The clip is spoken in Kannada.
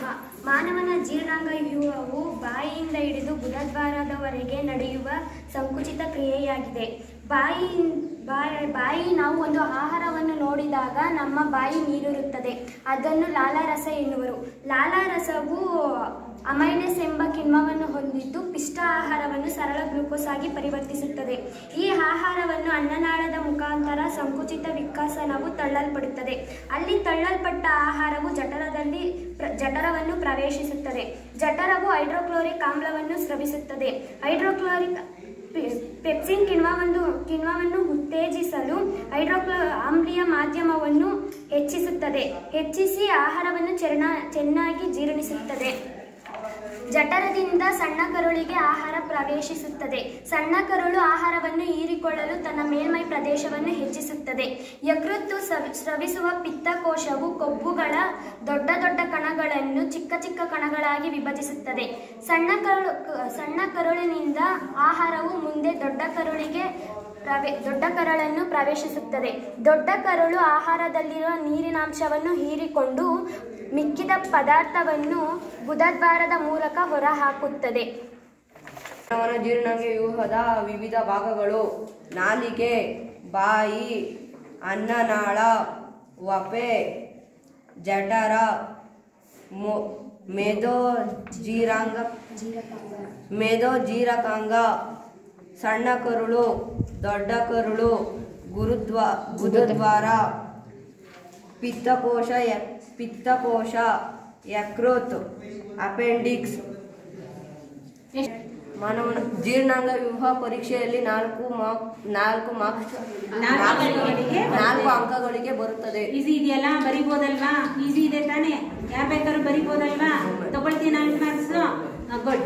ವ್ಯೂಹ ಮಾನವನ ಜೀರ್ಣಾಂಗ ವ್ಯೂಹವು ಬಾಯಿಯಿಂದ ಹಿಡಿದು ಬುಧದ್ವಾರದವರೆಗೆ ನಡೆಯುವ ಸಂಕುಚಿತ ಕ್ರಿಯೆಯಾಗಿದೆ. ಬಾಯಿ ಬಾಯಿ ಬಾಯಿ ನಾವು ಒಂದು ಆಹಾರವನ್ನು ನೋಡಿದಾಗ ನಮ್ಮ ಬಾಯಿ ನೀರಿರುತ್ತದೆ. ಅದನ್ನು ಲಾಲಾರಸ ಎನ್ನುವರು. ಲಾಲಾರಸವು ಅಮೈನಸ್ ಎಂಬ ಕಿಣ್ವವನ್ನು ಹೊಂದಿದ್ದು ಪಿಷ್ಟ ಸರಳ ಗ್ಲೂಕೋಸ್ ಆಗಿ ಪರಿವರ್ತಿಸುತ್ತದೆ. ಈ ಆಹಾರವನ್ನು ಅನ್ನನಾಳದ ಮುಖಾಂತರ ಸಂಕುಚಿತ ವಿಕಾಸನವು ತಳ್ಳಲ್ಪಡುತ್ತದೆ. ಅಲ್ಲಿ ತಳ್ಳಲ್ಪಟ್ಟ ಆಹಾರವು ಜಠರದಲ್ಲಿ ಜಠರವನ್ನು ಪ್ರವೇಶಿಸುತ್ತದೆ. ಜಠರವು ಹೈಡ್ರೋಕ್ಲೋರಿಕ್ ಆಮ್ಲವನ್ನು ಸ್ರವಿಸುತ್ತದೆ. ಹೈಡ್ರೋಕ್ಲೋರಿಕ್ ಪೆಪ್ಸಿನ್ ಕಿಣ್ವವನ್ನು ಕಿಣ್ವವನ್ನು ಉತ್ತೇಜಿಸಲು ಹೈಡ್ರೋಕ್ಲೋ, ಆಮ್ಲೀಯ ಮಾಧ್ಯಮವನ್ನು ಹೆಚ್ಚಿಸುತ್ತದೆ. ಹೆಚ್ಚಿಸಿ ಆಹಾರವನ್ನು ಚೆನ್ನ ಚೆನ್ನಾಗಿ ಜೀರ್ಣಿಸುತ್ತದೆ. ಜಠರದಿಂದ ಸಣ್ಣ ಕರುಳಿಗೆ ಆಹಾರ ಪ್ರವೇಶಿಸುತ್ತದೆ. ಸಣ್ಣ ಕರುಳು ಆಹಾರವನ್ನು ಹೀರಿಕೊಳ್ಳಲು ತನ್ನ ಮೇಲ್ಮೈ ಪ್ರದೇಶವನ್ನು ಹೆಚ್ಚಿಸುತ್ತದೆ. ಯಕೃತ್ತು ಸವ್- ಸ್ರವಿಸುವ ಪಿತ್ತಕೋಶವು ಕೊಬ್ಬುಗಳ ಕಣಗಳನ್ನು ಚಿಕ್ಕ ಚಿಕ್ಕ ಕಣಗಳಾಗಿ ವಿಭಜಿಸುತ್ತದೆ. ಸಣ್ಣ ಕರುಳು, ಸಣ್ಣ ಕರುಳಿನಿಂದ ಆಹಾರವು ಮುಂದೆ ದೊಡ್ಡ ಕರುಳಿಗೆ ದೊಡ್ಡ ಕರುಳನ್ನು ಪ್ರವೇಶಿಸುತ್ತದೆ. ದೊಡ್ಡ ಕರುಳು ಆಹಾರದಲ್ಲಿರುವ ನೀರಿನಾಂಶವನ್ನು ಹೀರಿಕೊಂಡು ಮಿಕ್ಕಿದ ಪದಾರ್ಥವನ್ನು ಬುಧದ್ವಾರದ ಮೂಲಕ ಹೊರಹಾಕುತ್ತದೆ. ಮಾನವನ ಜೀರ್ಣಾಂಗ ವ್ಯೂಹದ ವಿವಿಧ ಭಾಗಗಳು. ನಾಲಿಗೆ, ಬಾಯಿ, ಅನ್ನನಾಳ, ವಪೆ, ಜಠರ ಮೊ- ಮೇದೋ ಜೀರಾಂಗ ಮೇದೋ ಜೀರಕಾಂಗ ಸಣ್ಣ ಕರುಳು ದೊಡ್ಡ ಕರುಳು ಗುರುದ್ವಾ ಗುರುದ್ವಾರ ಪಿತ್ತಕೋಶ ಪಿತ್ತಕೋಶ ಯಕೃತ್ ಅಪೆಂಡಿಕ್ಸ್. ಮಾನವನ ಜೀರ್ಣಾಂಗ ವಿವಾಹ ಪರೀಕ್ಷೆಯಲ್ಲಿ ನಾಲ್ಕು ಮಾರ್ಕ್ ನಾಲ್ಕು ಮಾರ್ಕ್ಸ್ ನಾಲ್ಕು. ಅಂಕಗಳಿಗೆ ಬರುತ್ತದೆ. ಈಸಿ ಇದೆಯಲ್ಲ? ಬರಿಬೋದಲ್ವಾ? ಈಸಿ ಇದೆ ತಾನೇ ಯಾರು ಬೇಕಾದ್ರೂ ಬರಿಬೋದಲ್ವಾ ತಗೊಳ್ತೀನಿ ನಾಲ್ಕು ಮಾರ್ಕ್ಸ್ ಗುಡ್